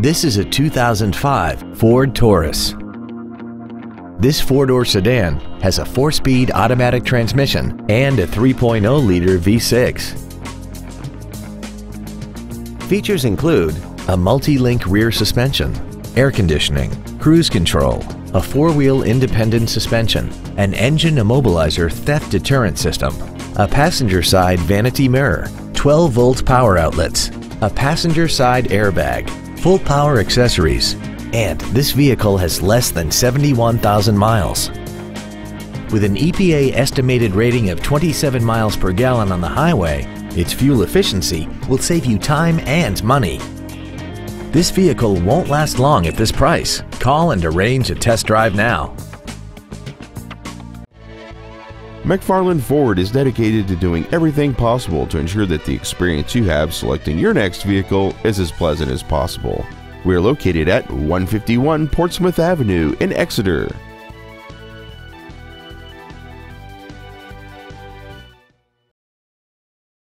This is a 2005 Ford Taurus. This four-door sedan has a four-speed automatic transmission and a 3.0-liter V6. Features include a multi-link rear suspension, air conditioning, cruise control, a four-wheel independent suspension, an engine immobilizer theft deterrent system, a passenger side vanity mirror, 12-volt power outlets, a passenger side airbag, full power accessories, and this vehicle has less than 71,000 miles. With an EPA estimated rating of 27 miles per gallon on the highway, its fuel efficiency will save you time and money. This vehicle won't last long at this price. Call and arrange a test drive now. McFarland Ford is dedicated to doing everything possible to ensure that the experience you have selecting your next vehicle is as pleasant as possible. We are located at 151 Portsmouth Avenue in Exeter.